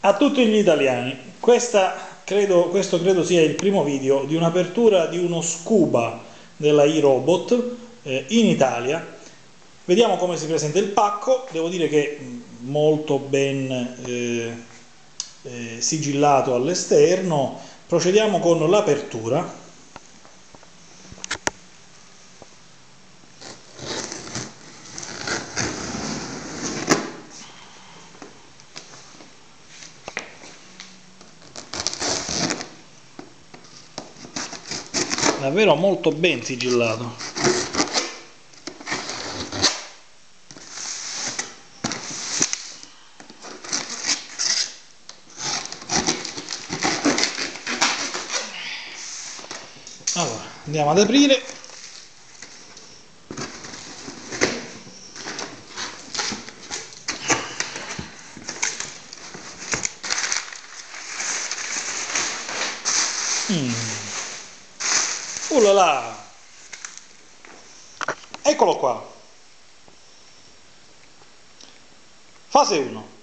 A tutti gli italiani, credo, questo credo sia il primo video di un'apertura di uno scuba della iRobot eh, in Italia. Vediamo come si presenta il pacco, devo dire che molto ben eh, eh, sigillato all'esterno. Procediamo con l'apertura. Davvero molto ben sigillato allora andiamo ad aprire mm. Uh là! Eccolo qua. Fase 1.